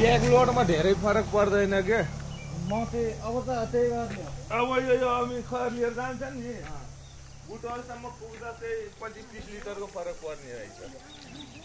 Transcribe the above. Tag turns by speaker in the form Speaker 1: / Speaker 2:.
Speaker 1: ब्याकलोडमा धेरै फरक पर्दैन के?
Speaker 2: म चाहिँ अब त त्यही गर्ने
Speaker 1: अब यो यो अमी खर लिएर जान्छ नि। बुटलसम्म पुग्दा चाहिँ पच्चिस तिस लिटरको फरक पर्ने रहेछ।